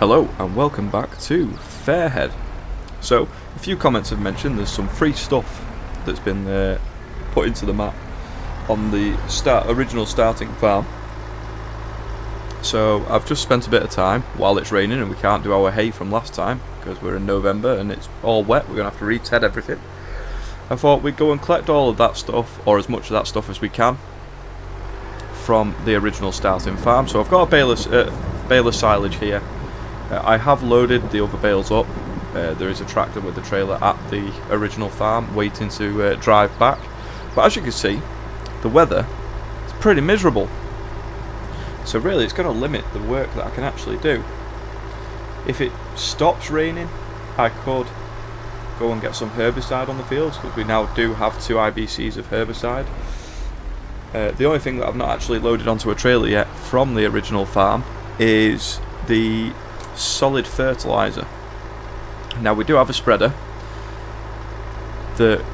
Hello and welcome back to Fairhead. So, a few comments have mentioned there's some free stuff that's been uh, put into the map on the start original starting farm. So I've just spent a bit of time while it's raining and we can't do our hay from last time because we're in November and it's all wet. We're gonna have to reted everything. I thought we'd go and collect all of that stuff or as much of that stuff as we can from the original starting farm. So I've got a bale of, uh, silage here. Uh, I have loaded the other bales up. Uh, there is a tractor with the trailer at the original farm waiting to uh, drive back. But as you can see, the weather is pretty miserable. So really it's going to limit the work that I can actually do. If it stops raining, I could go and get some herbicide on the fields because we now do have two IBCs of herbicide. Uh, the only thing that I've not actually loaded onto a trailer yet from the original farm is the solid fertilizer. Now we do have a spreader that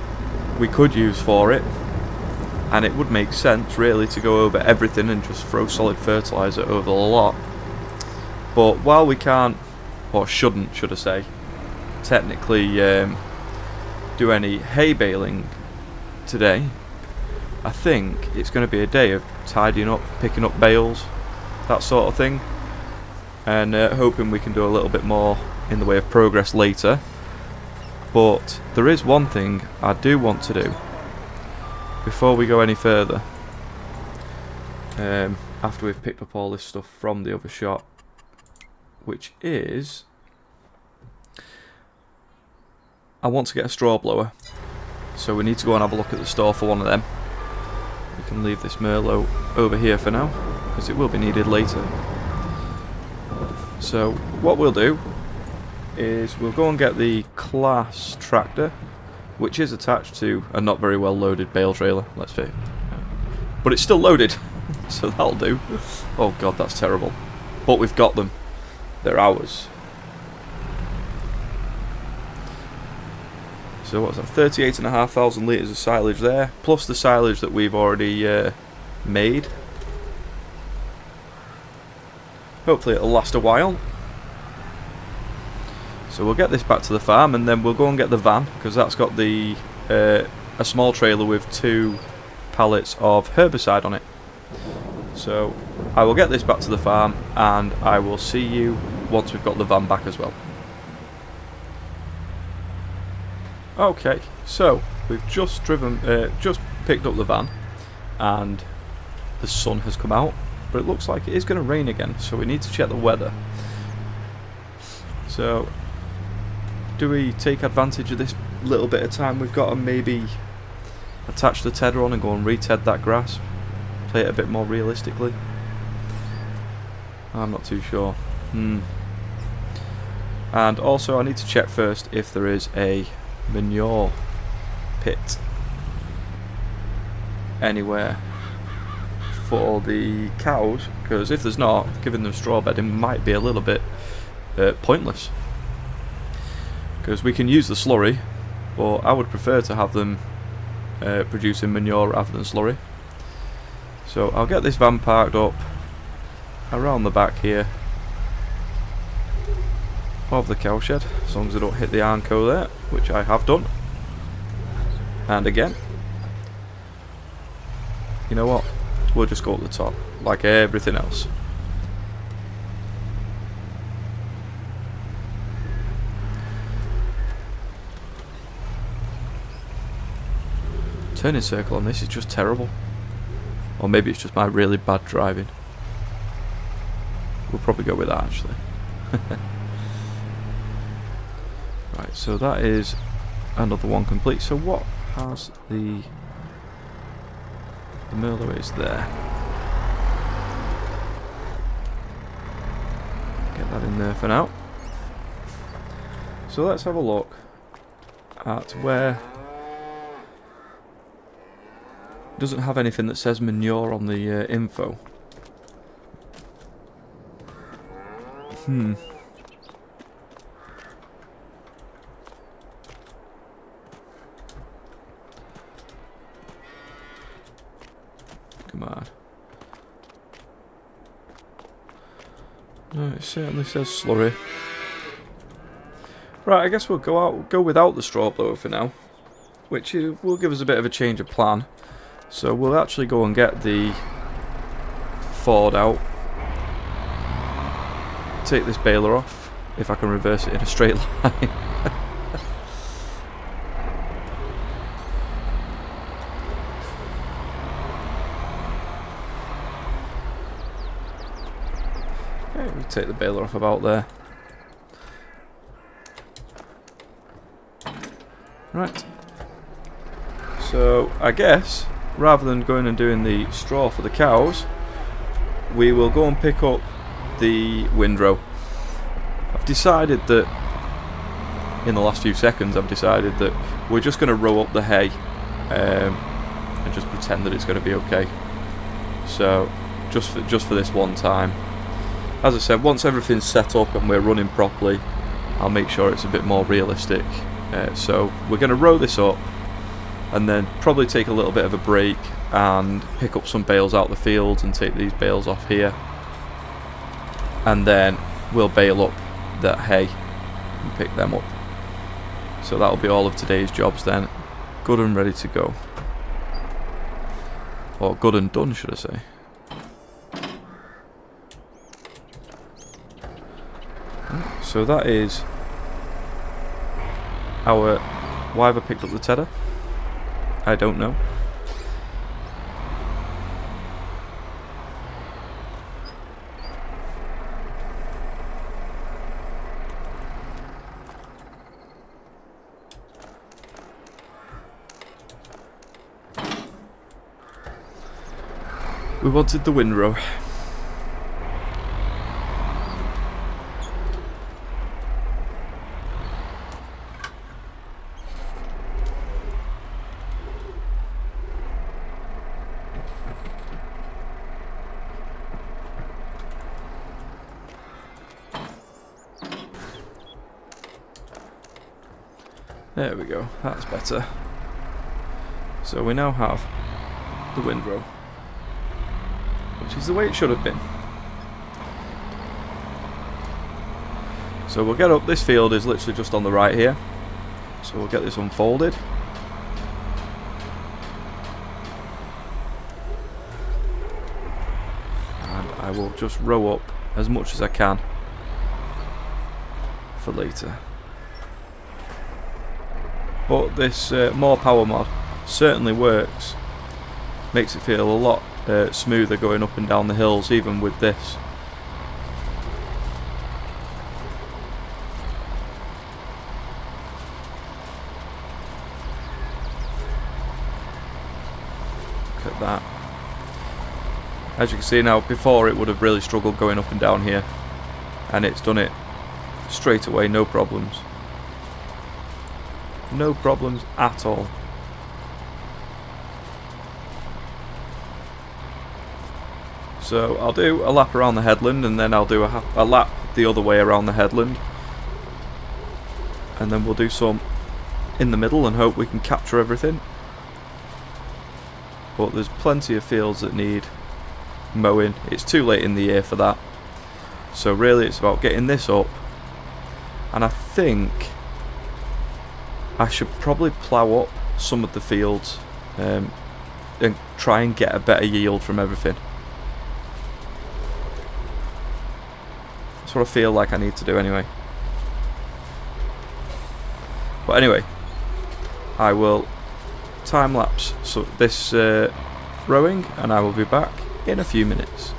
we could use for it and it would make sense really to go over everything and just throw solid fertilizer over the lot but while we can't or shouldn't should I say technically um, do any hay baling today I think it's going to be a day of tidying up picking up bales that sort of thing and uh, hoping we can do a little bit more in the way of progress later but there is one thing I do want to do before we go any further, um, after we've picked up all this stuff from the other shop, which is, I want to get a straw blower. So we need to go and have a look at the store for one of them. We can leave this Merlo over here for now, because it will be needed later. So what we'll do is we'll go and get the Claas tractor which is attached to a not very well loaded bale trailer, let's face it. But it's still loaded, so that'll do. Oh god, that's terrible. But we've got them. They're ours. So what's that, 38,500 litres of silage there, plus the silage that we've already uh, made. Hopefully it'll last a while. So we'll get this back to the farm and then we'll go and get the van because that's got the uh, a small trailer with two pallets of herbicide on it. So I will get this back to the farm and I will see you once we've got the van back as well. Okay, so we've just driven, uh, just picked up the van and the sun has come out but it looks like it is going to rain again so we need to check the weather. So do we take advantage of this little bit of time we've got and maybe attach the tedder on and go and reted that grass? Play it a bit more realistically? I'm not too sure. Hmm. And also I need to check first if there is a manure pit anywhere for the cows because if there's not, giving them straw bedding might be a little bit uh, pointless. Because we can use the slurry but I would prefer to have them uh, producing manure rather than slurry. So I'll get this van parked up around the back here of the cowshed as long as I don't hit the Armco there which I have done. And again you know what we'll just go up the top like everything else Turning circle on this is just terrible. Or maybe it's just my really bad driving. We'll probably go with that actually. right, so that is another one complete. So what has the the Merlo is there? Get that in there for now. So let's have a look at where doesn't have anything that says manure on the uh, info. Hmm. Come on. No, it certainly says slurry. Right, I guess we'll go out, go without the straw blower for now, which will give us a bit of a change of plan. So we'll actually go and get the Ford out, take this baler off, if I can reverse it in a straight line. Baler off about there. Right. So, I guess, rather than going and doing the straw for the cows, we will go and pick up the windrow. I've decided that, in the last few seconds, I've decided that we're just going to row up the hay um, and just pretend that it's going to be okay. So, just for, just for this one time. As I said, once everything's set up and we're running properly, I'll make sure it's a bit more realistic. Uh, so we're going to row this up and then probably take a little bit of a break and pick up some bales out the field and take these bales off here. And then we'll bale up that hay and pick them up. So that'll be all of today's jobs then. Good and ready to go. Or good and done should I say so that is our... Why have I picked up the tedder? I don't know. We wanted the windrow. There we go, that's better. So we now have the windrow, which is the way it should have been. So we'll get up, this field is literally just on the right here, so we'll get this unfolded. And I will just row up as much as I can for later. But this uh, more power mod certainly works. Makes it feel a lot uh, smoother going up and down the hills even with this. Look at that. As you can see now, before it would have really struggled going up and down here. And it's done it straight away, no problems. No problems at all. So I'll do a lap around the headland and then I'll do a, a lap the other way around the headland. And then we'll do some in the middle and hope we can capture everything. But there's plenty of fields that need mowing. It's too late in the year for that. So really it's about getting this up. And I think I should probably plough up some of the fields um, and try and get a better yield from everything. That's what I feel like I need to do anyway. But anyway, I will time lapse so this uh, rowing and I will be back in a few minutes.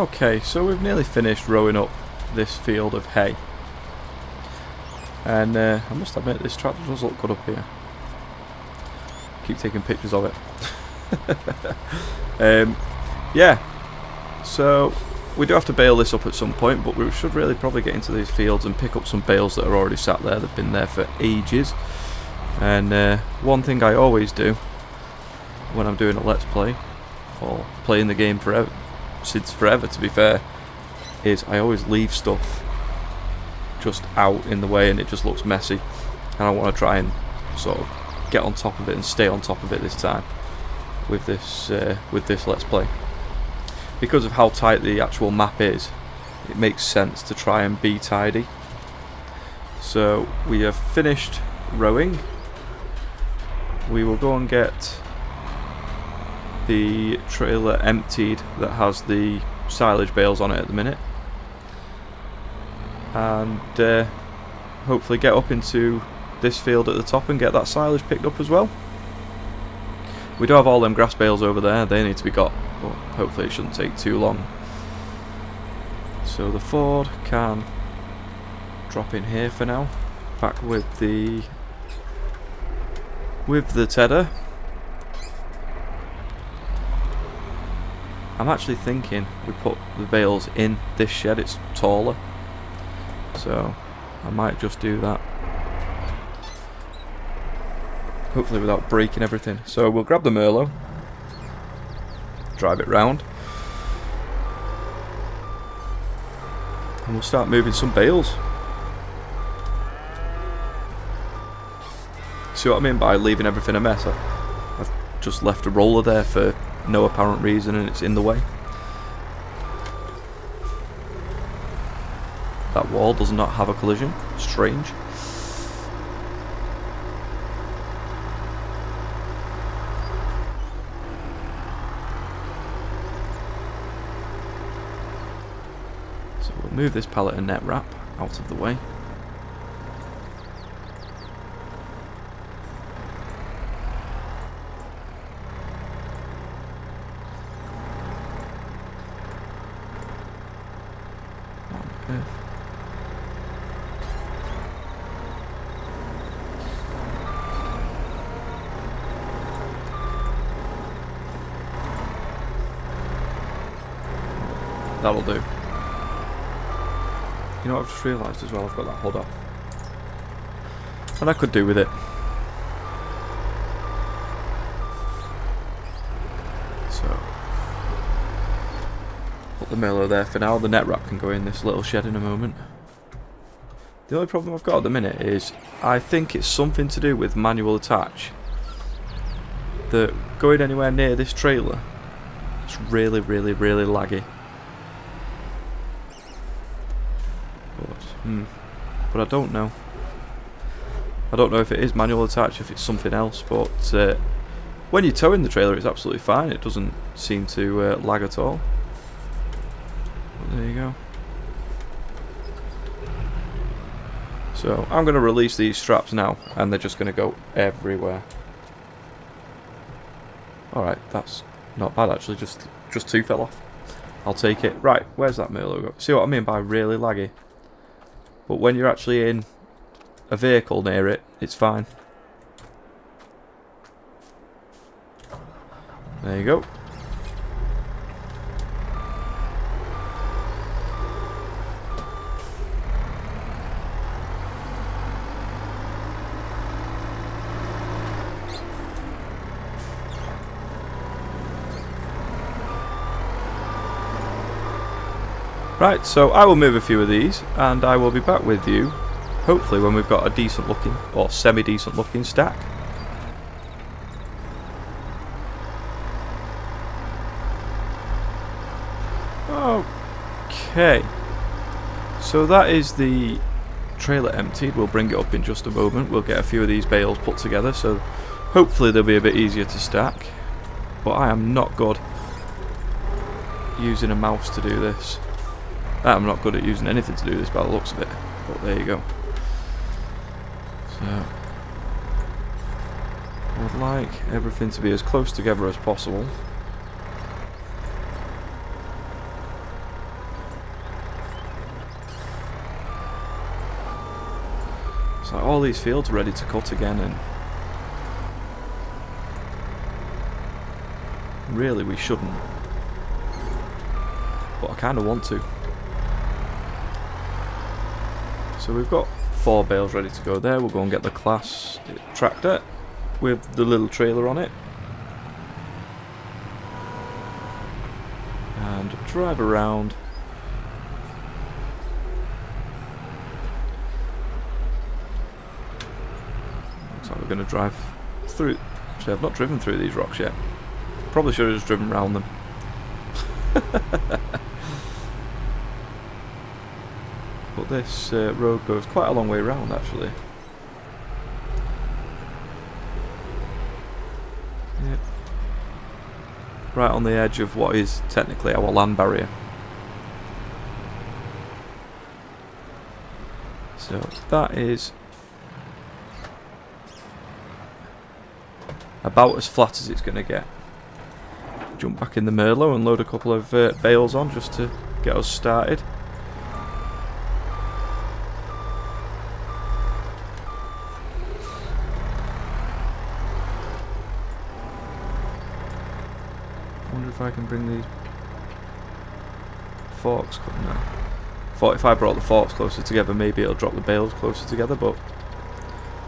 Okay, so we've nearly finished rowing up this field of hay. And uh, I must admit, this tractor does look good up here. Keep taking pictures of it. um, yeah, so we do have to bale this up at some point, but we should really probably get into these fields and pick up some bales that are already sat there. They've been there for ages. And uh, one thing I always do when I'm doing a let's play, or playing the game forever, since forever to be fair, is I always leave stuff just out in the way and it just looks messy. And I want to try and sort of get on top of it and stay on top of it this time with this uh, with this let's play. Because of how tight the actual map is it makes sense to try and be tidy. So we have finished rowing. We will go and get the trailer emptied that has the silage bales on it at the minute. And uh, hopefully get up into this field at the top and get that silage picked up as well. We do have all them grass bales over there. They need to be got but hopefully it shouldn't take too long. So the Ford can drop in here for now. Back with the with the tedder I'm actually thinking we put the bales in this shed, it's taller. So I might just do that. Hopefully without breaking everything. So we'll grab the Merlo, drive it round, and we'll start moving some bales. See what I mean by leaving everything a mess? I've just left a roller there for no apparent reason and it's in the way. That wall does not have a collision. Strange. So we'll move this pallet and net wrap out of the way. That'll do. You know what I've just realised as well? I've got that hood off. And I could do with it. So. Put the Miller there for now. The net wrap can go in this little shed in a moment. The only problem I've got at the minute is I think it's something to do with manual attach. That going anywhere near this trailer, it's really, really, really laggy. Hmm. But I don't know. I don't know if it is manual attach, if it's something else, but uh, when you're towing the trailer it's absolutely fine. It doesn't seem to uh, lag at all. There you go. So I'm going to release these straps now and they're just going to go everywhere. Alright, that's not bad actually, just just two fell off. I'll take it. Right, where's that Merlo? Go? See what I mean by really laggy? But when you're actually in a vehicle near it, it's fine. There you go. Right, so I will move a few of these and I will be back with you hopefully when we've got a decent looking or semi decent looking stack. Okay, so that is the trailer emptied. We'll bring it up in just a moment. We'll get a few of these bales put together so hopefully they'll be a bit easier to stack. But I am not good using a mouse to do this. I'm not good at using anything to do this by the looks of it, but there you go. So, I would like everything to be as close together as possible. So all these fields are ready to cut again and really we shouldn't but I kind of want to so we've got four bales ready to go there. We'll go and get the Claas tractor with the little trailer on it. And drive around. Looks like we're going to drive through actually I've not driven through these rocks yet. Probably should have just driven around them but this uh, road goes quite a long way around actually yep right on the edge of what is technically our land barrier. So that is about as flat as it's going to get. Jump back in the Merlo and load a couple of uh, bales on just to get us started. if I can bring these forks no. Thought if I brought the forks closer together maybe it'll drop the bales closer together but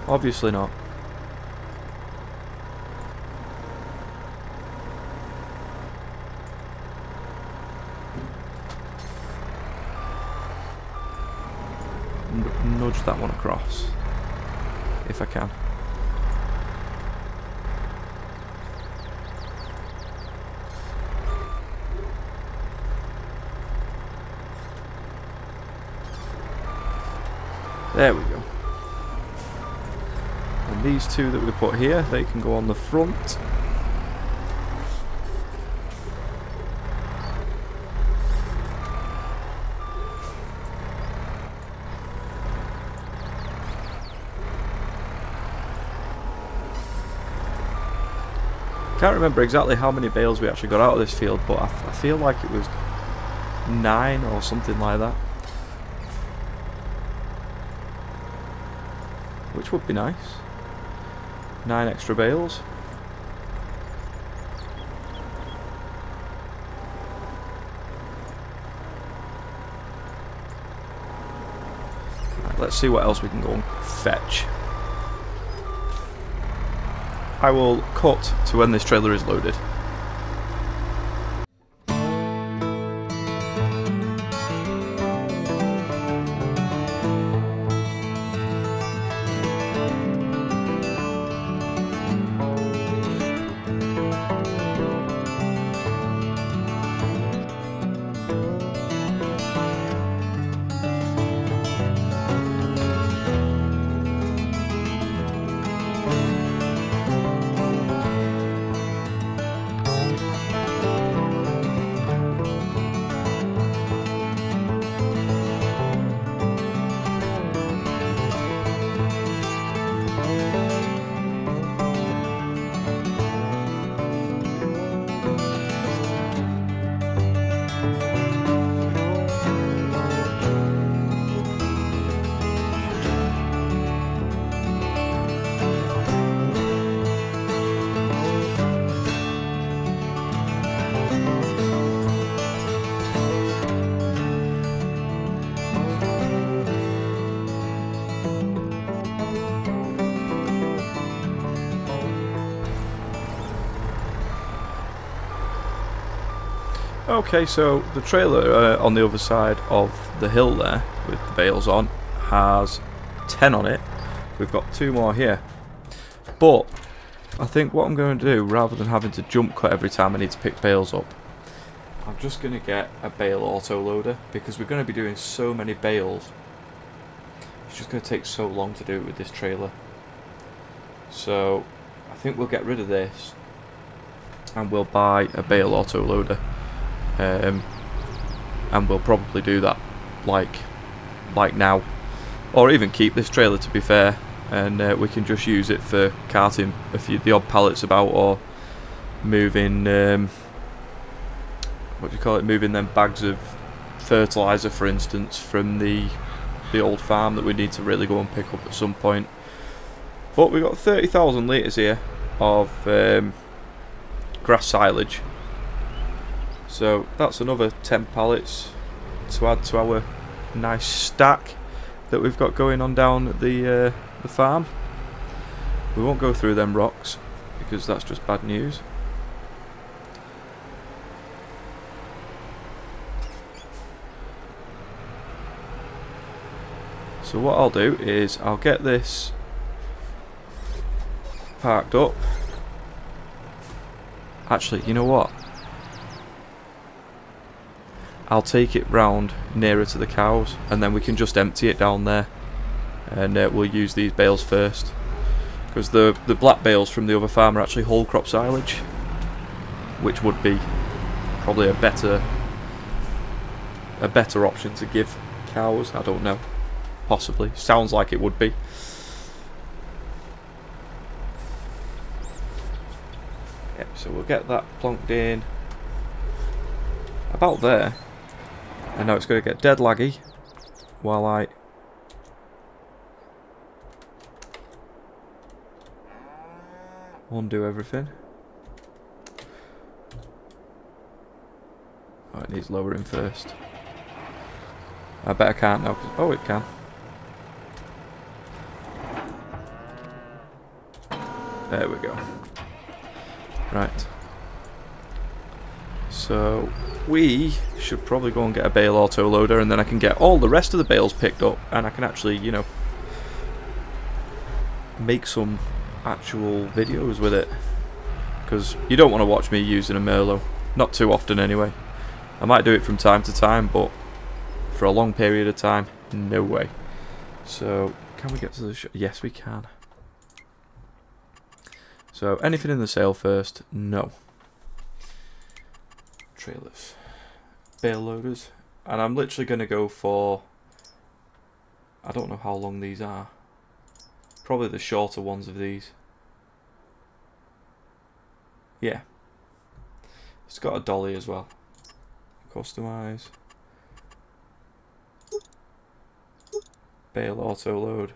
obviously not. N nudge that one across if I can. There we go. And these two that we put here, they can go on the front. Can't remember exactly how many bales we actually got out of this field, but I, I feel like it was nine or something like that. Which would be nice. Nine extra bales. Right, let's see what else we can go and fetch. I will cut to when this trailer is loaded. Okay, so the trailer uh, on the other side of the hill there, with the bales on, has 10 on it. We've got two more here. But, I think what I'm going to do, rather than having to jump cut every time I need to pick bales up, I'm just going to get a bale auto loader, because we're going to be doing so many bales. It's just going to take so long to do it with this trailer. So, I think we'll get rid of this, and we'll buy a bale auto loader um, and we'll probably do that like like now. Or even keep this trailer to be fair. And uh, we can just use it for carting a few the odd pallets about or moving um, what do you call it? Moving them bags of fertilizer for instance from the the old farm that we need to really go and pick up at some point. But we've got 30,000 litres here of um, grass silage. So that's another 10 pallets to add to our nice stack that we've got going on down at the, uh, the farm. We won't go through them rocks because that's just bad news. So what I'll do is I'll get this parked up. Actually, you know what? I'll take it round nearer to the cows and then we can just empty it down there. And uh, we'll use these bales first because the the black bales from the other farm are actually whole crop silage which would be probably a better a better option to give cows. I don't know. Possibly. Sounds like it would be. Yep so we'll get that plonked in. About there I know it's going to get dead laggy while I undo everything. Oh, it needs lowering first. I bet I can't now. Oh, it can. There we go. Right. So, we should probably go and get a bale auto loader and then I can get all the rest of the bales picked up and I can actually, you know, make some actual videos with it. Because you don't want to watch me using a Merlo. Not too often anyway. I might do it from time to time, but for a long period of time, no way. So, can we get to the shop? Yes, we can. So, anything in the sale first? No. Trailers. Bale loaders. And I'm literally going to go for... I don't know how long these are. Probably the shorter ones of these. Yeah. It's got a dolly as well. Customize. Bale auto load.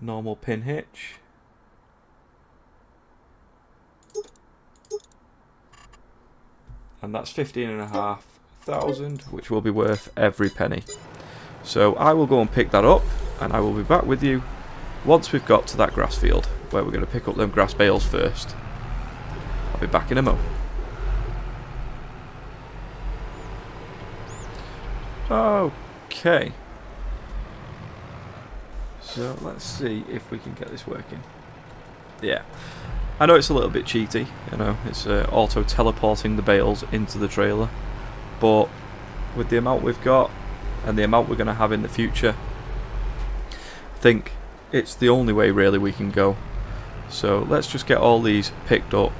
Normal pin hitch. And that's fifteen and a half thousand, which will be worth every penny. So I will go and pick that up and I will be back with you once we've got to that grass field where we're going to pick up them grass bales first. I'll be back in a mo. Okay. So let's see if we can get this working. Yeah. I know it's a little bit cheaty, you know, it's uh, auto teleporting the bales into the trailer, but with the amount we've got and the amount we're going to have in the future, I think it's the only way really we can go. So let's just get all these picked up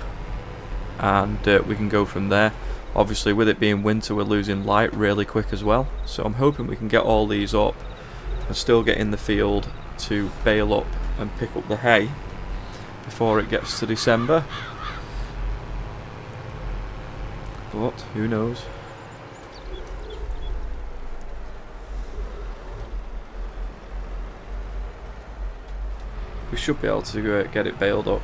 and uh, we can go from there. Obviously with it being winter we're losing light really quick as well. So I'm hoping we can get all these up and still get in the field to bale up and pick up the hay before it gets to December. But who knows. we should be able to uh, get it baled up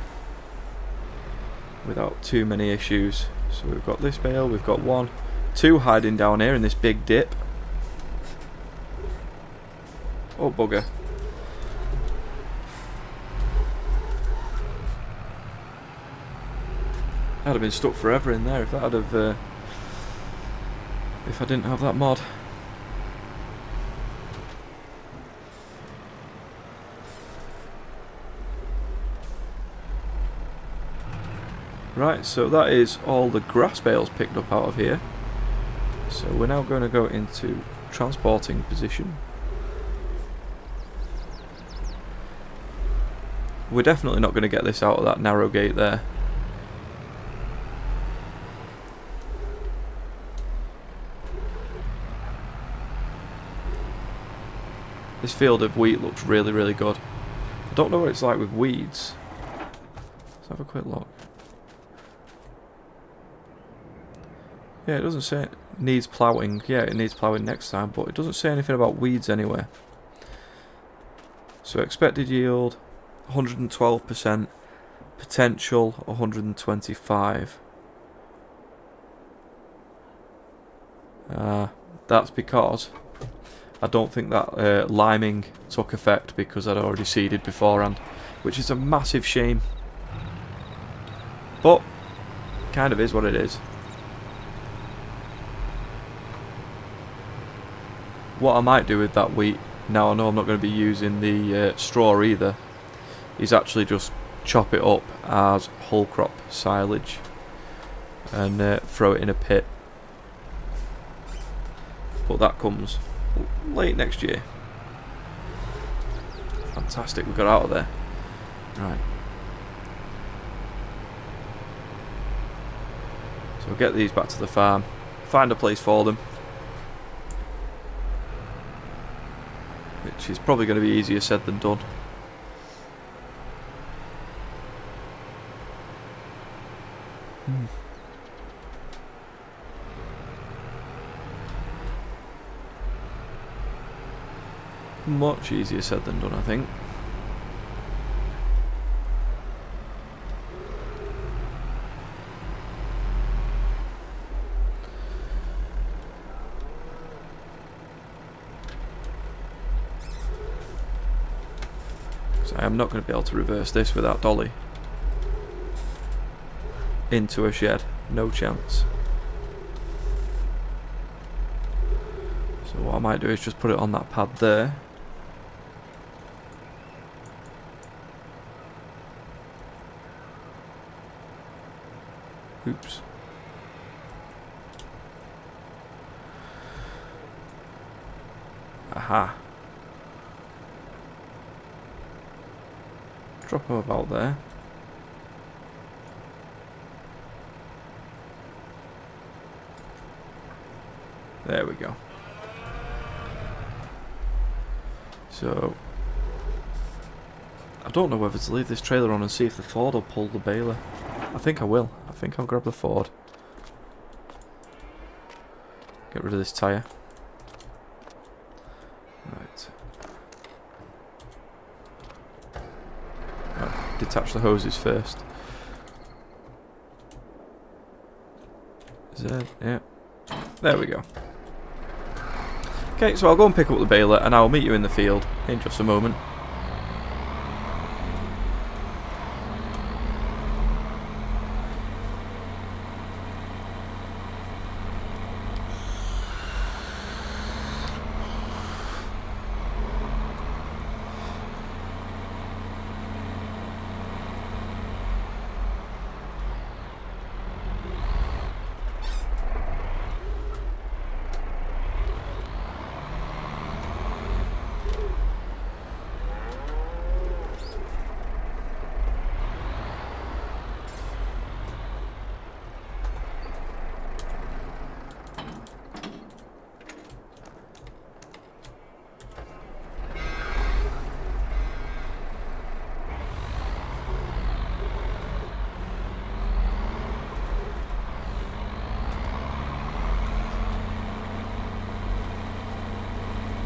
without too many issues. So we've got this bale, we've got one, two hiding down here in this big dip. Oh bugger. I'd have been stuck forever in there if that had have uh, if I didn't have that mod. Right, so that is all the grass bales picked up out of here. So we're now going to go into transporting position. We're definitely not going to get this out of that narrow gate there. This field of wheat looks really, really good. I don't know what it's like with weeds. Let's have a quick look. Yeah, it doesn't say it needs ploughing. Yeah, it needs ploughing next time, but it doesn't say anything about weeds anywhere. So expected yield 112%, potential 125. Uh, that's because I don't think that uh, liming took effect because I'd already seeded beforehand, which is a massive shame. But, kind of is what it is. What I might do with that wheat, now I know I'm not going to be using the uh, straw either, is actually just chop it up as whole crop silage and uh, throw it in a pit. But that comes late next year. Fantastic, we got out of there. Right. So we'll get these back to the farm, find a place for them. Which is probably going to be easier said than done. Hmm. Much easier said than done, I think. So I am not going to be able to reverse this without dolly. Into a shed. No chance. So what I might do is just put it on that pad there. Oops. Aha. Drop them about there. There we go. So, I don't know whether to leave this trailer on and see if the Ford will pull the baler. I think I will. I think I'll grab the Ford. Get rid of this tyre. Right. right. Detach the hoses first. Is that, yeah. There we go. Okay, so I'll go and pick up the baler and I'll meet you in the field in just a moment.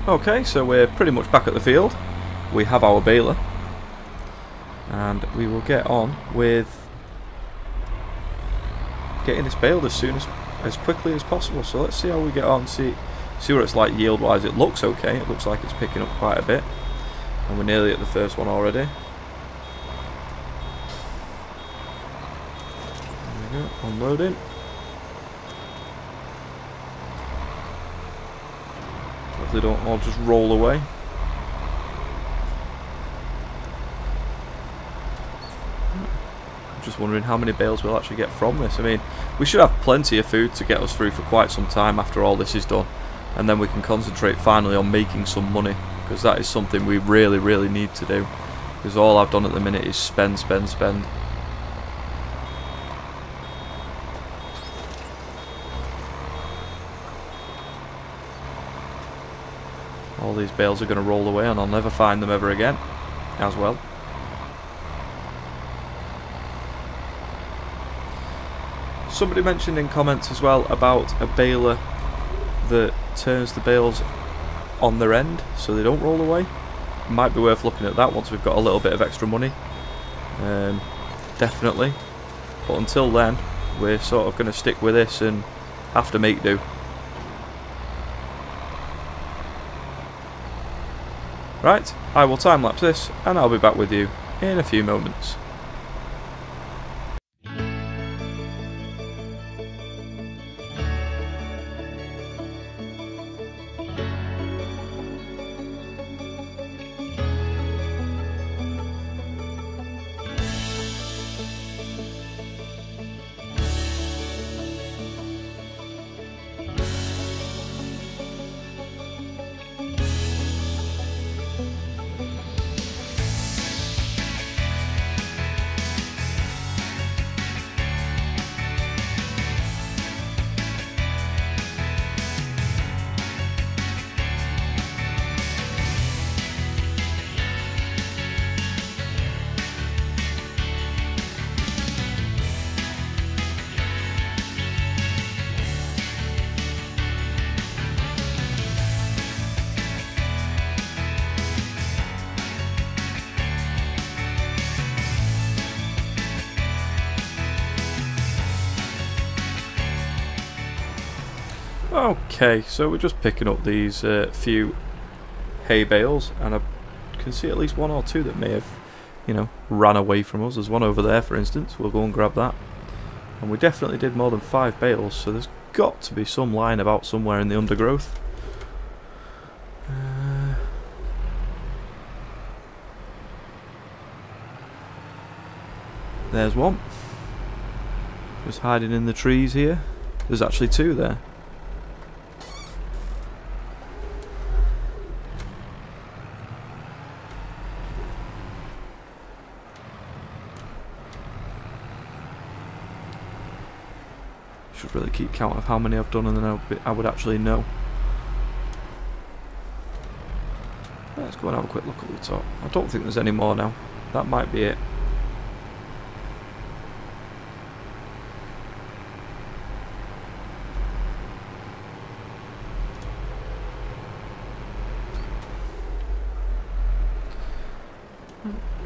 Okay, so we're pretty much back at the field. We have our baler. And we will get on with getting this baled as soon as as quickly as possible. So let's see how we get on, see see what it's like yield wise. It looks okay, it looks like it's picking up quite a bit. And we're nearly at the first one already. There we go, unloading. They don't all just roll away. I'm just wondering how many bales we'll actually get from this. I mean, we should have plenty of food to get us through for quite some time after all this is done. And then we can concentrate finally on making some money. Because that is something we really, really need to do. Because all I've done at the minute is spend, spend, spend. Bales are going to roll away and I'll never find them ever again as well. Somebody mentioned in comments as well about a baler that turns the bales on their end so they don't roll away. might be worth looking at that once we've got a little bit of extra money. Um, definitely. But until then, we're sort of going to stick with this and have to make do. Right, I will time lapse this and I'll be back with you in a few moments. Okay, so we're just picking up these uh, few hay bales, and I can see at least one or two that may have, you know, ran away from us. There's one over there, for instance. We'll go and grab that. And we definitely did more than five bales, so there's got to be some lying about somewhere in the undergrowth. Uh, there's one. Just hiding in the trees here. There's actually two there. Really keep count of how many I've done and then I would actually know. Let's go and have a quick look at the top. I don't think there's any more now. That might be it.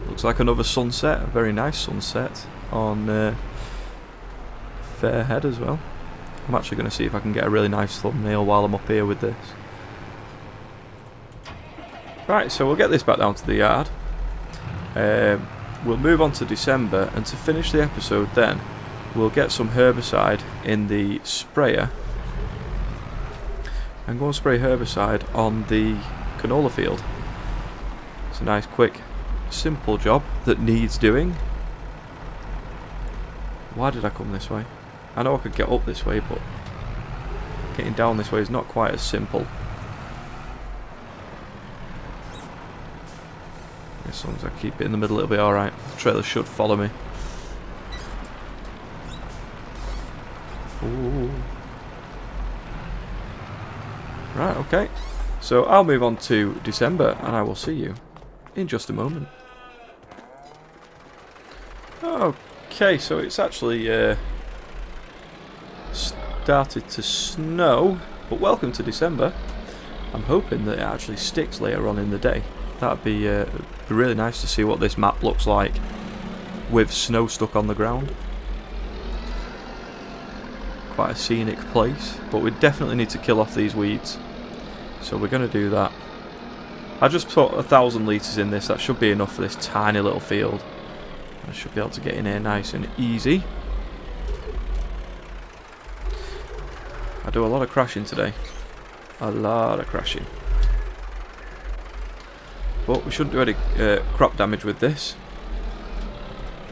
Looks like another sunset, a very nice sunset on uh, Fairhead as well. I'm actually going to see if I can get a really nice thumbnail while I'm up here with this. Right, so we'll get this back down to the yard. Um, we'll move on to December, and to finish the episode then, we'll get some herbicide in the sprayer and go and spray herbicide on the canola field. It's a nice, quick, simple job that needs doing. Why did I come this way? I know I could get up this way, but getting down this way is not quite as simple. As long as I keep it in the middle, it'll be alright. The trailer should follow me. Ooh. Right, okay. So I'll move on to December, and I will see you in just a moment. Okay, so it's actually uh, started to snow, but welcome to December. I'm hoping that it actually sticks later on in the day. That'd be, uh, really nice to see what this map looks like with snow stuck on the ground. Quite a scenic place, but we definitely need to kill off these weeds. So we're going to do that. I just put a thousand litres in this, that should be enough for this tiny little field. I should be able to get in here nice and easy. I do a lot of crashing today. A lot of crashing. But we shouldn't do any uh, crop damage with this.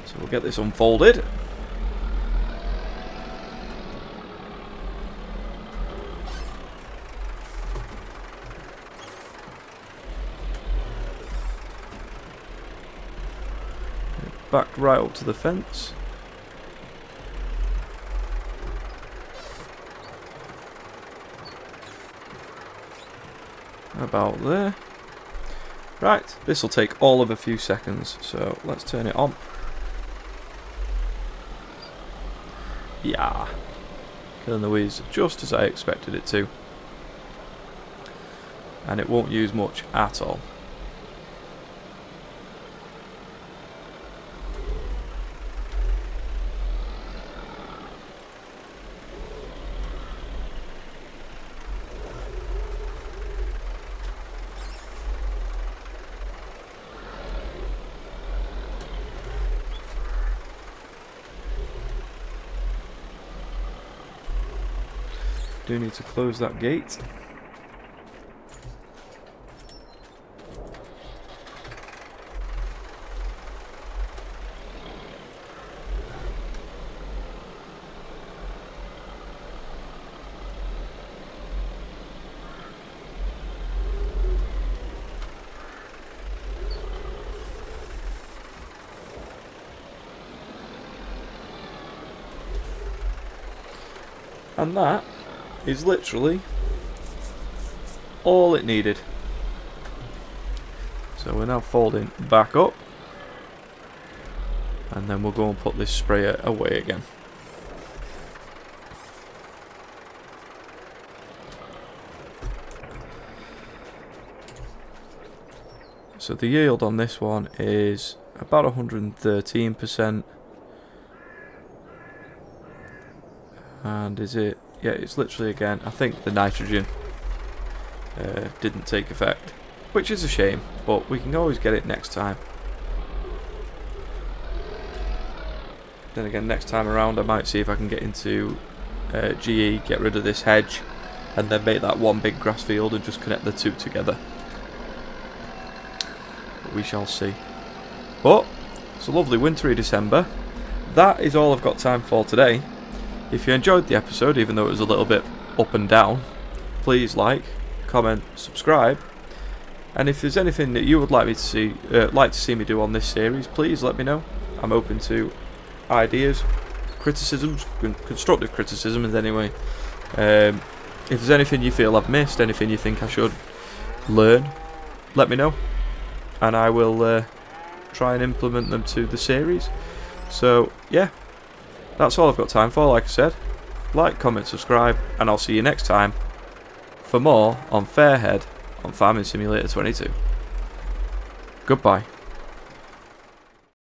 So we'll get this unfolded. Back right up to the fence. About there. Right, this will take all of a few seconds, so let's turn it on. Yeah, killing the weeds just as I expected it to. And it won't use much at all. Do need to close that gate. And that is literally all it needed. So we're now folding back up. And then we'll go and put this sprayer away again. So the yield on this one is about 113%. And is it? Yeah, it's literally again. I think the nitrogen uh, didn't take effect, which is a shame, but we can always get it next time. Then again, next time around, I might see if I can get into uh, GE, get rid of this hedge, and then make that one big grass field and just connect the two together. But we shall see. But it's a lovely wintry December. That is all I've got time for today. If you enjoyed the episode, even though it was a little bit up and down, please like, comment, subscribe. And if there's anything that you would like me to see, uh, like to see me do on this series, please let me know. I'm open to ideas, criticisms, constructive criticism, criticisms anyway. Um, if there's anything you feel I've missed, anything you think I should learn, let me know, and I will uh, try and implement them to the series. So yeah, that's all I've got time for, like I said. Like, comment, subscribe, and I'll see you next time for more on Fairhead on Farming Simulator 22. Goodbye.